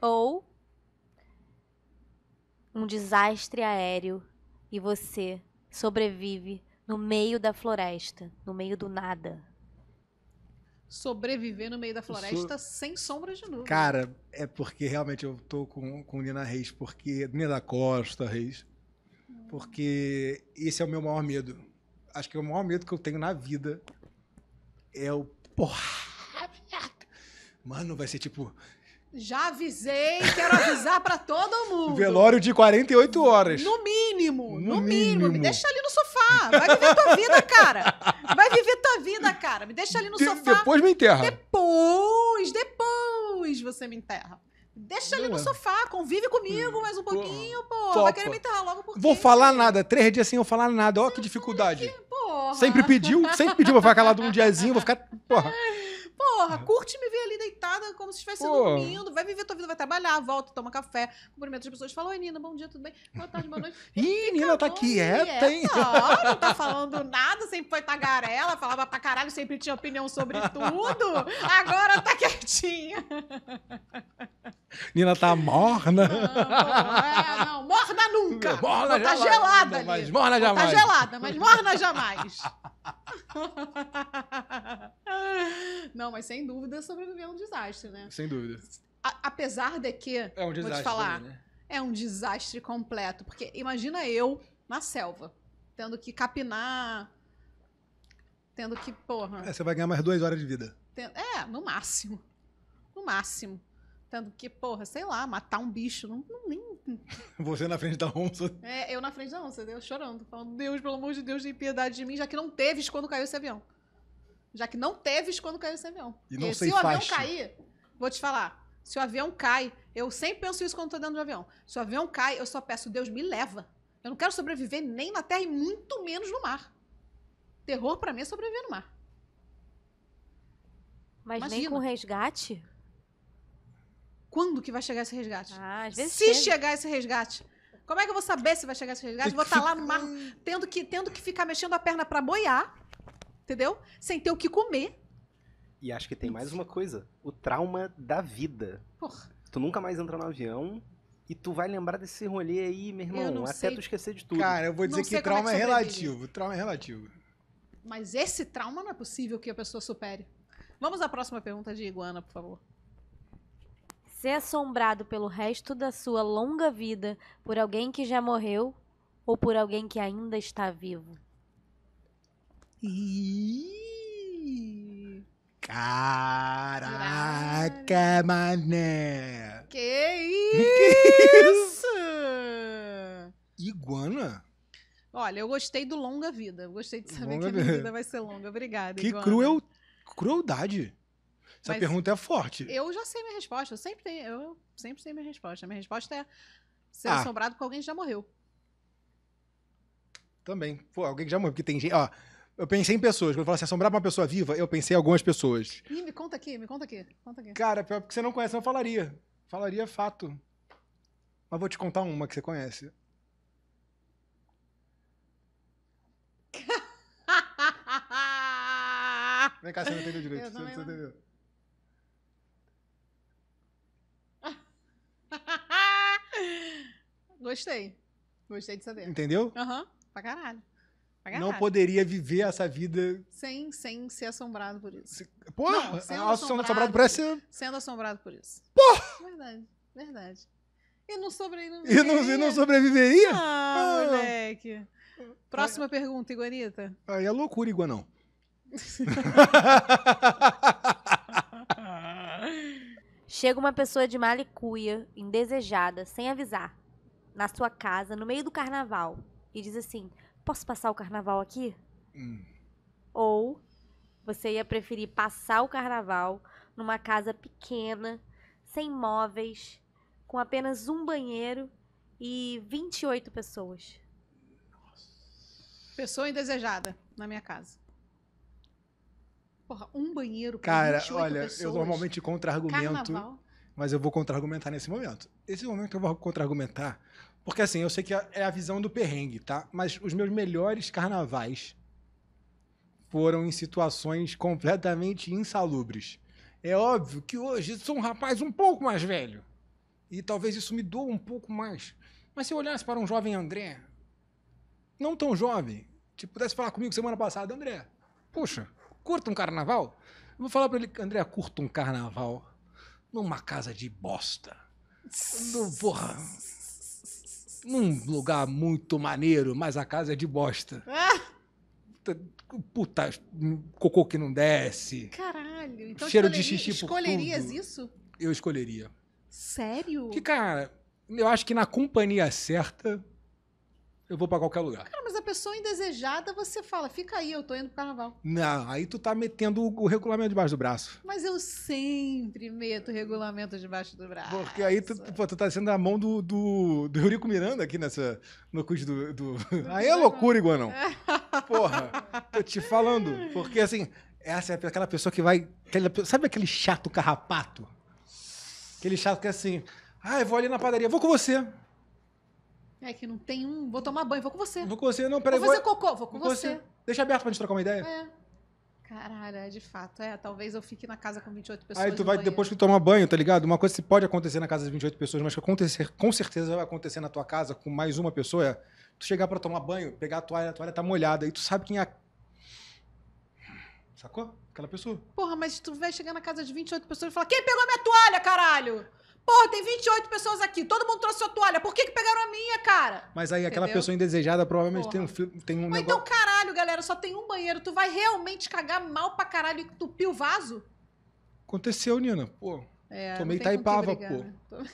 Ou um desastre aéreo e você sobrevive no meio da floresta, no meio do nada. Sobreviver no meio da floresta sem sombra de dúvida. Cara, é porque realmente eu tô com, com Nina Reis, porque. Nina da Costa Reis. Porque esse é o meu maior medo. Acho que é o maior medo que eu tenho na vida. É o. Porra! Mano, vai ser tipo. Já avisei, quero avisar pra todo mundo. Velório de 48 horas. No mínimo, no, No mínimo. Me mínimo. deixa ali no sofá. Vai viver tua vida, cara. Vai viver tua vida, cara. Me deixa ali no De- sofá. depois me enterra. Depois, depois você me enterra. Deixa ali no é. sofá, convive comigo mais um pouquinho, pô. Topa. Vai querer me enterrar logo por Vou falar nada. Três dias sem eu falar nada. Ó, que dificuldade. Porra. Sempre pediu, sempre pediu pra ficar calado um diazinho. Vou ficar. Porra. Porra, curte me ver ali deitada como se estivesse dormindo. Vai viver tua vida, vai trabalhar, volta, toma café, cumprimenta as pessoas. Fala, oi, Nina, bom dia, tudo bem? Boa tarde, boa noite. Ih, Nina tá quieta, hein? Ó, não tá falando nada, sempre foi tagarela, falava pra caralho, sempre tinha opinião sobre tudo. Agora tá quietinha. Nina tá morna. Não, pô, é, não, morna nunca. Morna tá gelada ali. mas morna jamais. Tá gelada, mas morna jamais. Não, mas sem dúvida sobreviver a um desastre, né? Sem dúvida. A- apesar de que, É um desastre. vou te falar, também, né? é um desastre completo. Porque imagina eu na selva, tendo que capinar, tendo que, porra. É, você vai ganhar mais duas horas de vida. ten- É, no máximo. No máximo. Tendo que, porra, sei lá, matar um bicho. Não, não- nem, Você na frente da onça. É, eu na frente da onça, eu chorando, falando, Deus, pelo amor de Deus, tem piedade de mim, já que não teves quando caiu esse avião. Já que não teves quando caiu esse avião. E não Porque sei se o avião faixa. cair, vou te falar, se o avião cai, eu sempre penso isso quando tô dentro do avião. Se o avião cai, eu só peço, Deus me leva. Eu não quero sobreviver nem na terra e muito menos no mar. Terror pra mim é sobreviver no mar. Mas nem Imagina. com resgate? Quando que vai chegar esse resgate? Ah, às vezes se chega. chegar esse resgate, como é que eu vou saber se vai chegar esse resgate? Vou estar lá no mar tendo que, tendo que ficar mexendo a perna pra boiar, entendeu? Sem ter o que comer. E acho que tem mais uma coisa: o trauma da vida. Porra, Tu nunca mais entra no avião e tu vai lembrar desse rolê aí, meu Eu irmão, não até sei. tu esquecer de tudo. Cara, eu vou Não dizer sei que é que trauma é sobrevive. relativo. Trauma é relativo. mas esse trauma não é possível que a pessoa supere. Vamos à próxima pergunta de Iguana, por favor. Ser assombrado pelo resto da sua longa vida por alguém que já morreu ou por alguém que ainda está vivo? Ih, Caraca, mané. que isso! Iguana? Olha, eu gostei do longa vida. Eu gostei de saber Longa que a minha vida. vida vai ser longa. Obrigada, Que Iguana. cruel, crueldade. Essa Mas- pergunta é forte. Eu já sei minha resposta. Eu sempre, tenho, eu sempre sei minha resposta. Minha resposta é ser Ah. assombrado por alguém que já morreu. Também. Pô, alguém que já morreu. Porque tem gente. Ó, eu pensei em pessoas. Quando eu falo assim, assombrar pra uma pessoa viva, eu pensei em algumas pessoas. Ih, me conta aqui, me conta aqui. Conta aqui. Cara, pior porque você não conhece, eu falaria. Falaria fato. Mas vou te contar uma que você conhece. Vem cá, você não entendeu direito. Você não. entendeu? Gostei. Gostei de saber. Entendeu? Aham, pra caralho. Pra caralho. Não poderia viver essa vida. Sem, sem ser assombrado por isso. Porra, Não, sendo a assombração assombrado. sobrado parece. Sendo assombrado por isso. Porra! Verdade, verdade. E não sobreviveria. E não, e não sobreviveria? Ah, Ah. moleque. Próxima pergunta, Iguanita. Aí é loucura, Iguanão. Chega uma pessoa de malicuia, indesejada, sem avisar, na sua casa, no meio do carnaval, e diz assim: Posso passar o carnaval aqui? Hum. Ou você ia preferir passar o carnaval numa casa pequena, sem móveis, com apenas um banheiro e 28 pessoas? Pessoa indesejada na minha casa. Porra, um banheiro pra Cara, 28 olha, pessoas. eu normalmente contra-argumento, mas eu vou contra-argumentar nesse momento. Esse momento eu vou contra-argumentar, porque assim, eu sei que é a visão do perrengue, tá? Mas os meus melhores carnavais foram em situações completamente insalubres. É óbvio que hoje sou um rapaz um pouco mais velho. E talvez isso me doa um pouco mais. Mas se eu olhasse para um jovem André, não tão jovem, tipo, pudesse falar comigo semana passada, André, puxa, curta um carnaval? Eu vou falar para ele, André, curta um carnaval numa casa de bosta. No, porra, num lugar muito maneiro, mas a casa é de bosta. Ah, Puta, cocô que não desce. caralho. Então Cheiro de xixi por Escolherias tudo. isso? Eu escolheria. Sério? Que, cara, eu acho que na companhia certa, eu vou pra qualquer lugar. Cara, mas a pessoa indesejada, você fala, fica aí, eu tô indo pro carnaval. Não, aí tu tá metendo o o regulamento debaixo do braço. Mas eu sempre meto regulamento debaixo do braço. Porque aí tu, pô, tu tá sendo a mão do, do, do Eurico Miranda aqui nessa. No quiz do. do... Aí é loucura, Iguanão. Porra, tô te falando. Porque assim, essa é aquela pessoa que vai. aquela- sabe aquele chato carrapato? Aquele chato que é assim. Ah, eu vou ali na padaria, vou com você. É que não tem um. Vou tomar banho, vou com você. Vou com você, não, peraí, vou vou. fazer cocô, vou com vou você. Deixa aberto pra gente trocar uma ideia. É. Caralho, é de fato. É, talvez eu fique na casa com 28 pessoas. Aí tu vai, banheiro. depois que tu toma banho, tá ligado? Uma coisa que pode acontecer na casa de 28 pessoas, mas que acontecer, com certeza vai acontecer na tua casa com mais uma pessoa, é tu chegar pra tomar banho, pegar a toalha, a toalha tá molhada, e tu sabe quem é. Sacou? Aquela pessoa. Porra, mas tu vai chegar na casa de 28 pessoas e falar: quem pegou minha toalha, caralho? Porra, tem 28 pessoas aqui, todo mundo trouxe sua toalha, por que, que pegaram a minha, cara? Mas aí aquela Entendeu? pessoa indesejada provavelmente Porra. tem um, tem um Ou negócio. então, caralho, galera, só tem um banheiro, tu vai realmente cagar mal pra caralho e entupir o vaso? Aconteceu, Nina. Pô. É, Tomei brigar, pô. né? Tô-